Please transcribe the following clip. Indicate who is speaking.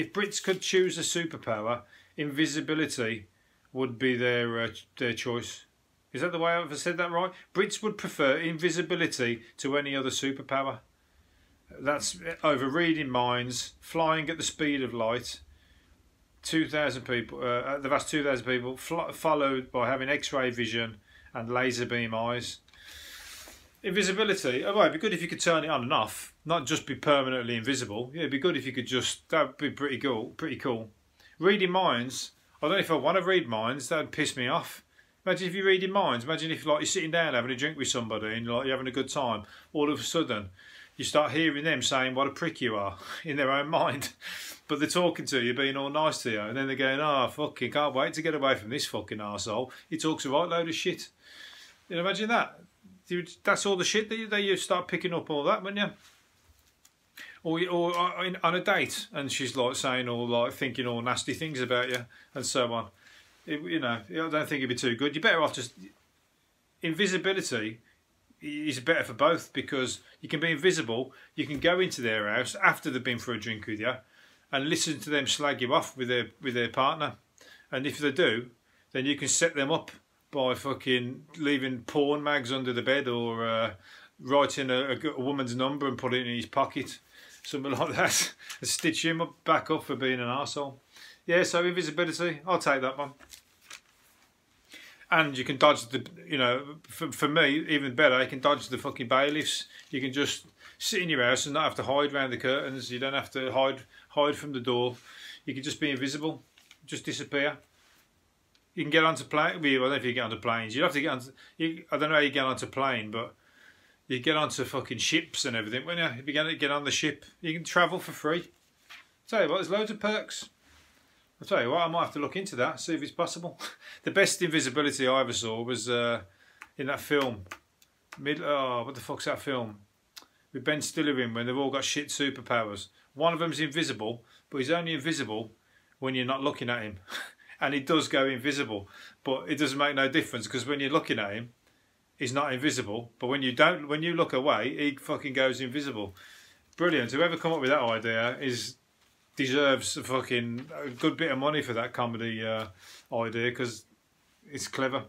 Speaker 1: if Brits could choose a superpower, invisibility would be their uh, their choice. Is that the way I've said that right? Brits would prefer invisibility to any other superpower. That's over reading minds, flying at the speed of light. Two thousand people, uh, the vast two thousand people, followed by having X-ray vision and laser beam eyes. Invisibility. Oh, well, it'd be good if you could turn it on and off, not just be permanently invisible. Yeah, it'd be good if you could just. That'd be pretty cool. Pretty cool. Reading minds. I don't know if I want to read minds. That'd piss me off. Imagine if you're reading minds. Imagine if like you're sitting down having a drink with somebody and you're like you're having a good time. All of a sudden, you start hearing them saying what a prick you are in their own mind. But they're talking to you, being all nice to you, and then they're going, "Oh, fucking can't wait to get away from this fucking asshole. He talks a right load of shit." You know, imagine that. That's all the shit that you, that you start picking up all that, wouldn't you? Or, or uh, on a date, and she's like saying all like thinking all nasty things about you, and so on. It, you know, I don't think it'd be too good. You're better off just invisibility is better for both because you can be invisible. You can go into their house after they've been for a drink with you, and listen to them slag you off with their with their partner. And if they do, then you can set them up by fucking leaving porn mags under the bed or uh, writing a, a, woman's number and putting it in his pocket, something like that, and stitch him up, back up for being an asshole. Yeah, so invisibility, I'll take that one. And you can dodge the, you know, for, for me, even better, you can dodge the fucking bailiffs. You can just sit in your house and not have to hide around the curtains. You don't have to hide hide from the door. You can just be invisible, just disappear you can get onto plane. Well, I don't know if you get onto planes. You'd have to get onto. You, I don't know how you get onto plane, but you get onto fucking ships and everything. When you if you get get on the ship, you can travel for free. tell you what, there's loads of perks. I'll tell you what, I might have to look into that, see if it's possible. the best invisibility I ever saw was uh, in that film. Mid, oh, what the fuck's that film? With Ben Stiller in when they've all got shit superpowers. One of them's invisible, but he's only invisible when you're not looking at him. and he does go invisible. But it doesn't make no difference because when you're looking at him, he's not invisible. But when you don't, when you look away, he fucking goes invisible. Brilliant. Whoever come up with that idea is deserves a fucking a good bit of money for that comedy uh, idea because it's clever.